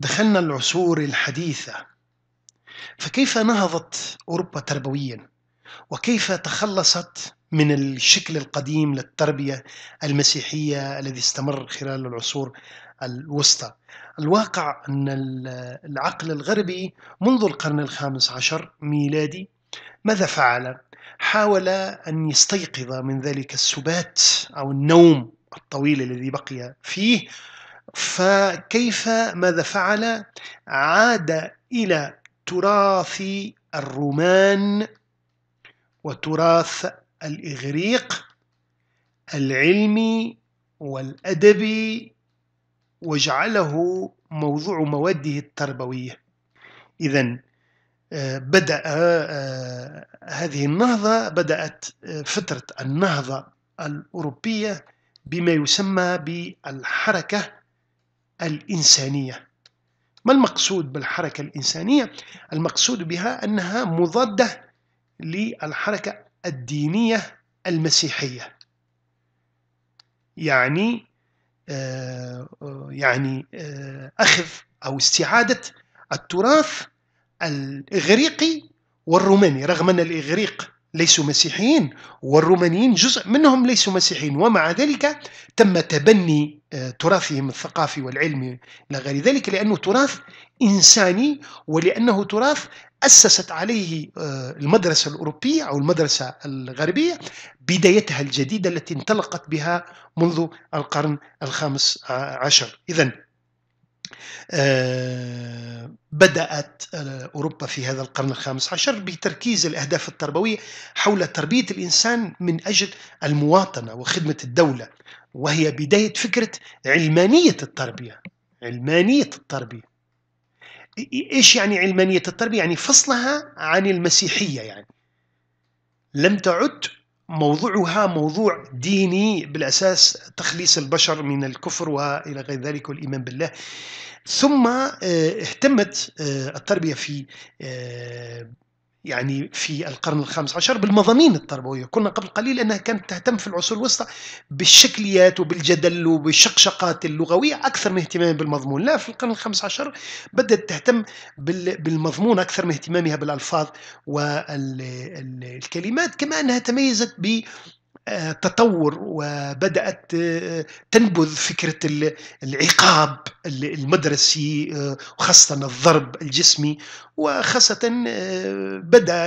دخلنا العصور الحديثة. فكيف نهضت أوروبا تربويا؟ وكيف تخلصت من الشكل القديم للتربية المسيحية الذي استمر خلال العصور الوسطى؟ الواقع أن العقل الغربي منذ القرن الخامس عشر ميلادي ماذا فعل؟ حاول أن يستيقظ من ذلك السبات أو النوم الطويل الذي بقي فيه فكيف ماذا فعل؟ عاد إلى تراث الرومان وتراث الإغريق العلمي والأدبي وجعله موضوع مواده التربوية إذا آه، بدأ آه، هذه النهضة بدأت آه، فترة النهضة الأوروبية بما يسمى بالحركة الإنسانية ما المقصود بالحركة الإنسانية؟ المقصود بها أنها مضادة للحركة الدينية المسيحية يعني آه، يعني آه، أخذ أو استعادة التراث الإغريقي والروماني رغم أن الإغريق ليسوا مسيحيين والرومانيين جزء منهم ليسوا مسيحيين ومع ذلك تم تبني تراثهم الثقافي والعلمي إلى غير ذلك لأنه تراث إنساني ولأنه تراث أسست عليه آه، المدرسة الأوروبية أو المدرسة الغربية بدايتها الجديدة التي انطلقت بها منذ القرن الخامس عشر. إذا بدأت آه، أوروبا في هذا القرن الخامس عشر بتركيز الأهداف التربوية حول تربية الإنسان من أجل المواطنة وخدمة الدولة وهي بداية فكرة علمانية التربية علمانية التربية. إيش يعني علمانية التربية؟ يعني فصلها عن المسيحية يعني. لم تعد موضوعها موضوع ديني بالأساس تخليص البشر من الكفر وإلى غير ذلك والإيمان بالله. ثم آه، اهتمت آه، التربية في آه، يعني في القرن الخامس عشر بالمضامين التربوية. كنا قبل قليل أنها كانت تهتم في العصور الوسطى بالشكليات وبالجدل وبالشقشقات اللغوية أكثر من اهتمامها بالمضمون. لا في القرن الخامس عشر بدأت تهتم بالمضمون أكثر من اهتمامها بالألفاظ والكلمات كما أنها تميزت ب تطور وبدأت تنبذ فكرة العقاب المدرسي وخاصة الضرب الجسمي وخاصة بدأ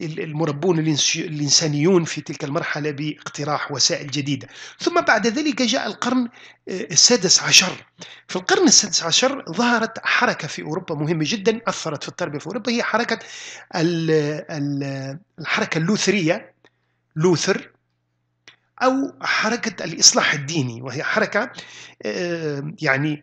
المربون الإنسانيون في تلك المرحلة باقتراح وسائل جديدة. ثم بعد ذلك جاء القرن السادس عشر. في القرن السادس عشر ظهرت حركة في أوروبا مهمة جدا أثرت في التربية في أوروبا هي حركة الحركة اللوثرية لوثر أو حركة الإصلاح الديني وهي حركة آه، يعني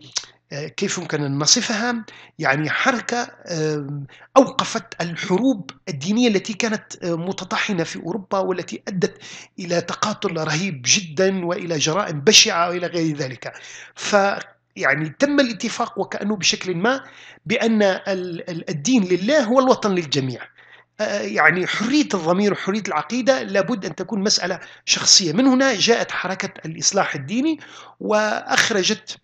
آه، كيف يمكن أن نصفها؟ يعني حركة آه، أوقفت الحروب الدينية التي كانت متطحنة في أوروبا والتي أدت إلى تقاتل رهيب جدا وإلى جرائم بشعة وإلى غير ذلك. ف يعني تم الاتفاق وكأنه بشكل ما بأن الدين لله هو الوطن للجميع. يعني حرية الضمير وحرية العقيدة لابد أن تكون مسألة شخصية. من هنا جاءت حركة الإصلاح الديني وأخرجت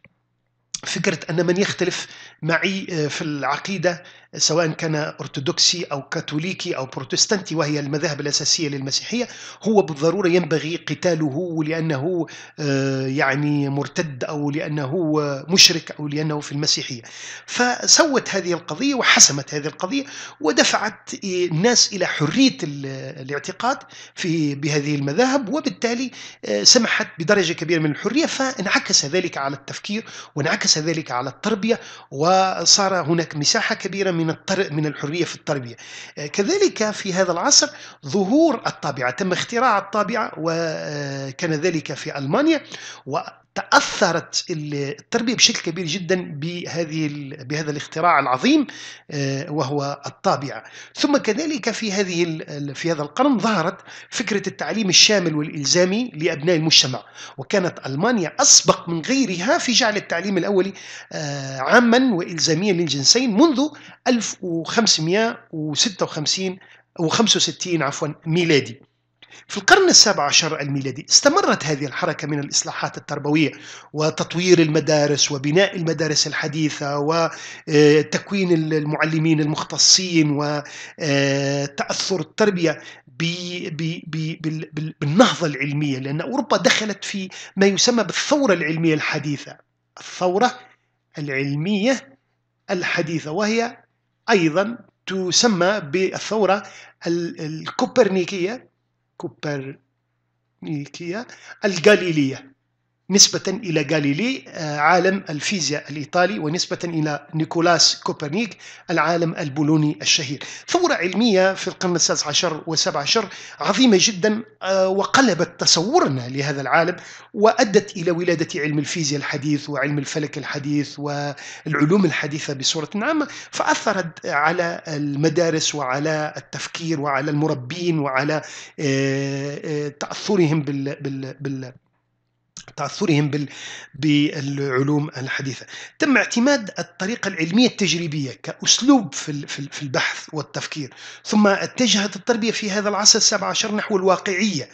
فكرة أن من يختلف معي آه، في العقيدة سواء كان أرثوذكسي أو كاثوليكي أو بروتستانتي وهي المذاهب الأساسية للمسيحية هو بالضرورة ينبغي قتاله لأنه آه، يعني مرتد أو لأنه مشرك أو لأنه في المسيحية. فسوت هذه القضية وحسمت هذه القضية ودفعت الناس إلى حرية الاعتقاد في بهذه المذاهب وبالتالي آه، سمحت بدرجة كبيرة من الحرية فانعكس ذلك على التفكير وانعكس ذلك على التربية وصار هناك مساحة كبيرة من من من الحرية في التربية. آه، كذلك في هذا العصر ظهور الطابعة تم اختراع الطابعة وكان ذلك في ألمانيا تأثرت التربية بشكل كبير جدا بهذه بهذا الاختراع العظيم آه، وهو الطابعة. ثم كذلك في هذه في هذا القرن ظهرت فكرة التعليم الشامل والإلزامي لأبناء المجتمع. وكانت ألمانيا أسبق من غيرها في جعل التعليم الأولي آه، عاما والزاميا للجنسين منذ 1556 و65 عفوا ميلادي. في القرن السابع عشر الميلادي استمرت هذه الحركة من الإصلاحات التربوية وتطوير المدارس وبناء المدارس الحديثة وتكوين المعلمين المختصين وتأثر التربية بالنهضة العلمية لأن أوروبا دخلت في ما يسمى بالثورة العلمية الحديثة. الثورة العلمية الحديثة وهي أيضا تسمى بالثورة الكوبرنيكية كوبرنيكية الغاليلية نسبة إلى غاليلي آه، عالم الفيزياء الإيطالي ونسبة إلى نيكولاس كوبرنيك العالم البولوني الشهير. ثورة علمية في القرن السادس عشر والسابع عشر عظيمة جدا آه، وقلبت تصورنا لهذا العالم وأدت إلى ولادة علم الفيزياء الحديث وعلم الفلك الحديث والعلوم الحديثة بصورة عامة. فأثرت على المدارس وعلى التفكير وعلى المربين وعلى آه، تأثرهم بال, بال, بال تأثرهم بالعلوم الحديثة. تم اعتماد الطريقة العلمية التجريبية كأسلوب في البحث والتفكير ثم اتجهت التربية في هذا العصر السابع عشر نحو الواقعية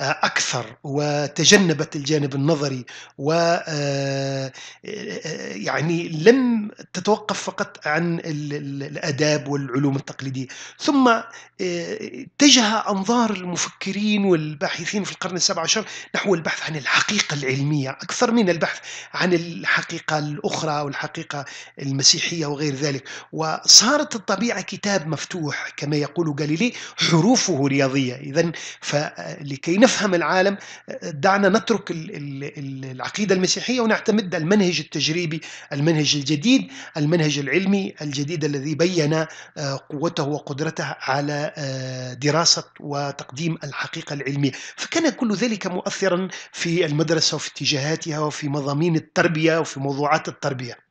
آه، أكثر وتجنبت الجانب النظري و آه، آه، يعني لم تتوقف فقط عن الآداب والعلوم التقليدية. ثم اتجه أنظار المفكرين والباحثين في القرن السابع عشر نحو البحث عن الحقيقة العلمية أكثر من البحث عن الحقيقة الأخرى والحقيقة المسيحية وغير ذلك. وصارت الطبيعة كتاب مفتوح كما يقول غاليلي حروفه رياضية. إذا فلكي نفهم العالم دعنا نترك العقيدة المسيحية ونعتمد المنهج التجريبي المنهج الجديد المنهج العلمي الجديد الذي بين آه، قوته وقدرته على آه، دراسة وتقديم الحقيقة العلمية. فكان كل ذلك مؤثرا في المدرسة وفي اتجاهاتها وفي مضامين التربية وفي موضوعات التربية.